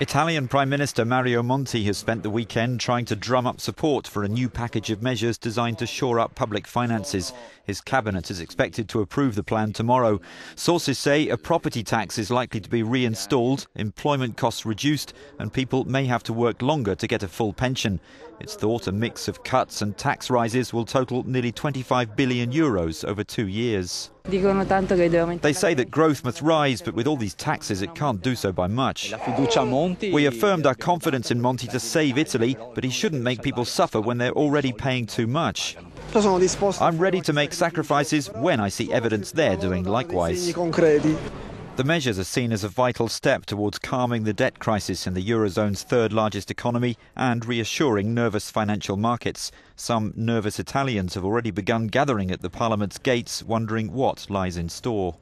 Italian Prime Minister Mario Monti has spent the weekend trying to drum up support for a new package of measures designed to shore up public finances. His cabinet is expected to approve the plan tomorrow. Sources say a property tax is likely to be reinstalled, employment costs reduced, and people may have to work longer to get a full pension. It's thought a mix of cuts and tax rises will total nearly 25 billion euros over two years. They say that growth must rise, but with all these taxes, it can't do so by much. We affirmed our confidence in Monti to save Italy, but he shouldn't make people suffer when they're already paying too much. I'm ready to make sacrifices when I see evidence they're doing likewise. The measures are seen as a vital step towards calming the debt crisis in the Eurozone's third largest economy and reassuring nervous financial markets. Some nervous Italians have already begun gathering at the Parliament's gates, wondering what lies in store.